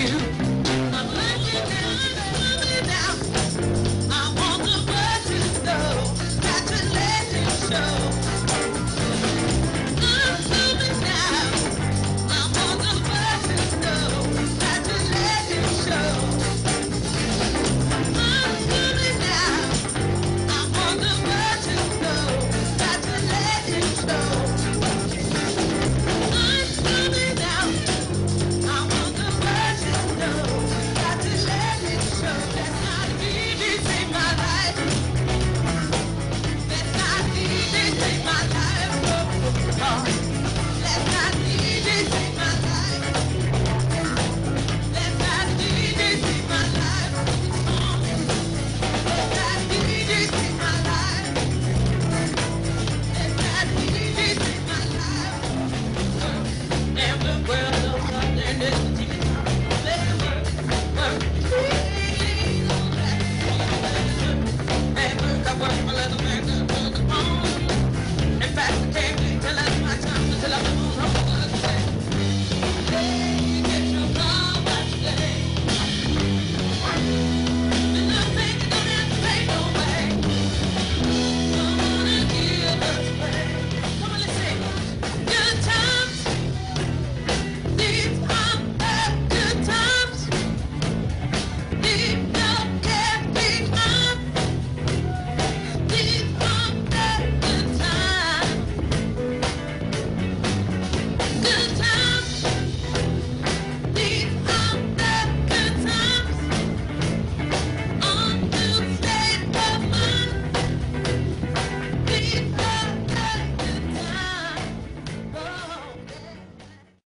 you.